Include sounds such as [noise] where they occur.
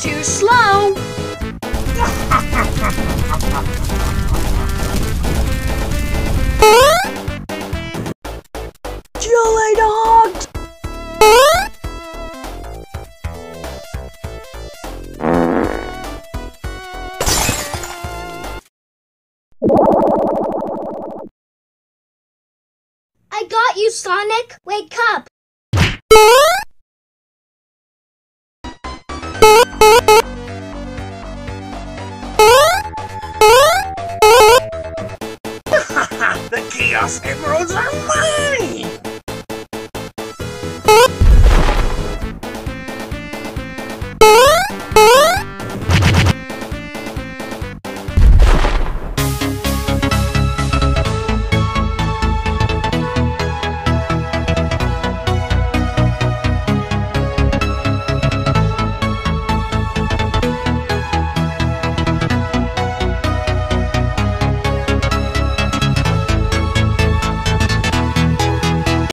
too slow. I got you, Sonic. Wake up. [laughs] the Chaos Emeralds are mine!